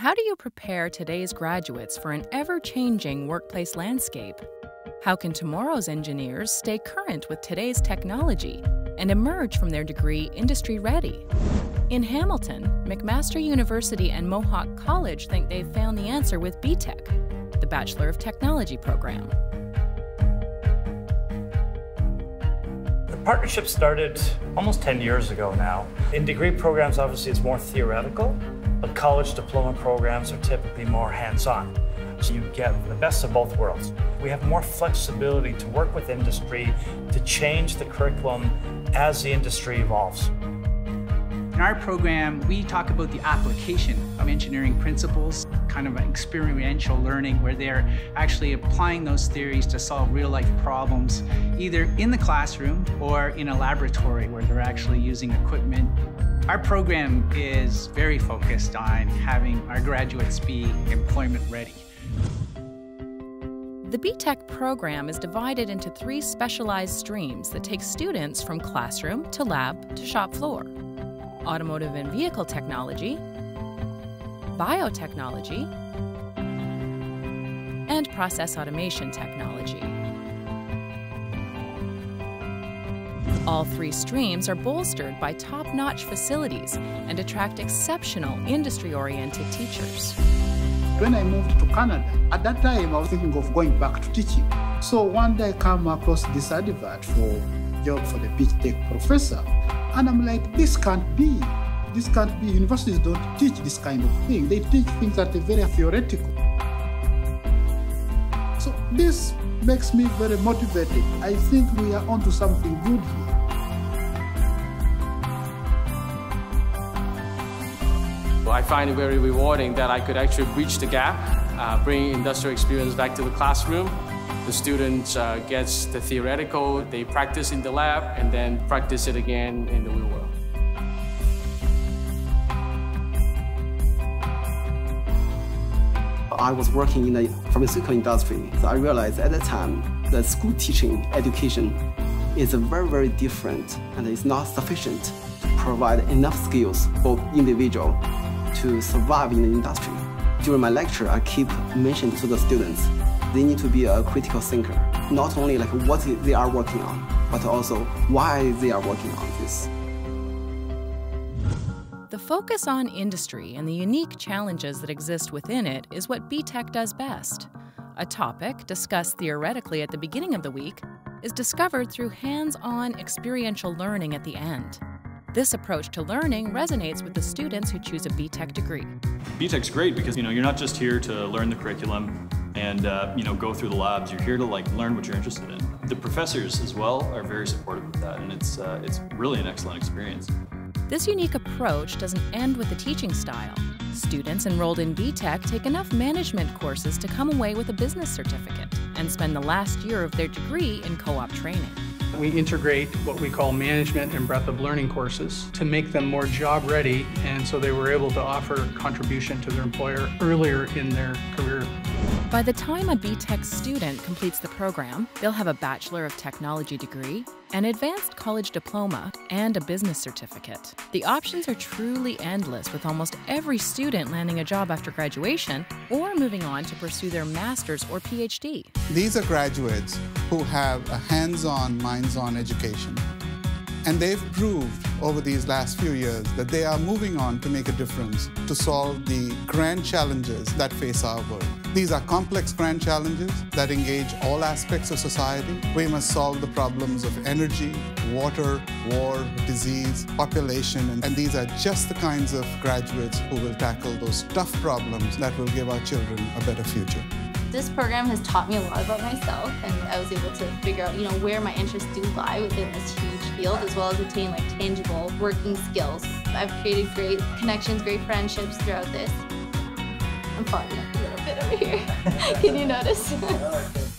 How do you prepare today's graduates for an ever changing workplace landscape? How can tomorrow's engineers stay current with today's technology and emerge from their degree industry ready? In Hamilton, McMaster University and Mohawk College think they've found the answer with BTech, the Bachelor of Technology program. The partnership started almost 10 years ago now. In degree programs, obviously, it's more theoretical but college diploma programs are typically more hands-on. So you get the best of both worlds. We have more flexibility to work with industry to change the curriculum as the industry evolves. In our program, we talk about the application of engineering principles, kind of experiential learning where they're actually applying those theories to solve real life problems, either in the classroom or in a laboratory where they're actually using equipment our program is very focused on having our graduates be employment ready. The BTech program is divided into three specialized streams that take students from classroom to lab to shop floor automotive and vehicle technology, biotechnology, and process automation technology. All three streams are bolstered by top notch facilities and attract exceptional industry oriented teachers. When I moved to Canada, at that time I was thinking of going back to teaching. So one day I come across this advert for job for the BTech professor, and I'm like, this can't be. This can't be. Universities don't teach this kind of thing. They teach things that are very theoretical. So this makes me very motivated. I think we are onto something good here. I find it very rewarding that I could actually bridge the gap, uh, bring industrial experience back to the classroom. The students uh, gets the theoretical, they practice in the lab, and then practice it again in the real world. I was working in the pharmaceutical industry, so I realized at that time that school teaching education is very, very different and it's not sufficient to provide enough skills for individual to survive in the industry. During my lecture, I keep mentioning to the students, they need to be a critical thinker. Not only like what they are working on, but also why they are working on this. The focus on industry and the unique challenges that exist within it is what BTech does best. A topic discussed theoretically at the beginning of the week is discovered through hands on experiential learning at the end. This approach to learning resonates with the students who choose a BTech degree. BTech's great because you know you're not just here to learn the curriculum and uh, you know go through the labs. You're here to like learn what you're interested in. The professors as well are very supportive of that, and it's uh, it's really an excellent experience. This unique approach doesn't end with the teaching style. Students enrolled in BTech take enough management courses to come away with a business certificate and spend the last year of their degree in co-op training. We integrate what we call management and breadth of learning courses to make them more job ready and so they were able to offer contribution to their employer earlier in their career. By the time a BTech student completes the program, they'll have a Bachelor of Technology degree, an advanced college diploma, and a business certificate. The options are truly endless, with almost every student landing a job after graduation or moving on to pursue their master's or PhD. These are graduates who have a hands on, minds on education. And they've proved over these last few years that they are moving on to make a difference to solve the grand challenges that face our world. These are complex grand challenges that engage all aspects of society. We must solve the problems of energy, water, war, disease, population, and these are just the kinds of graduates who will tackle those tough problems that will give our children a better future. This program has taught me a lot about myself and I was able to figure out, you know, where my interests do lie within this huge field as well as attain like tangible working skills. I've created great connections, great friendships throughout this. I'm fogging up a little bit over here. Can you notice?